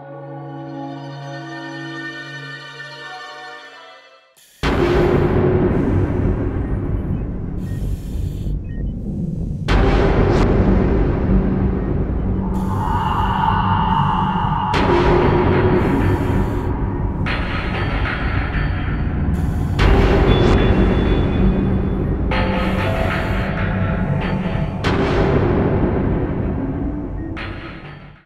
you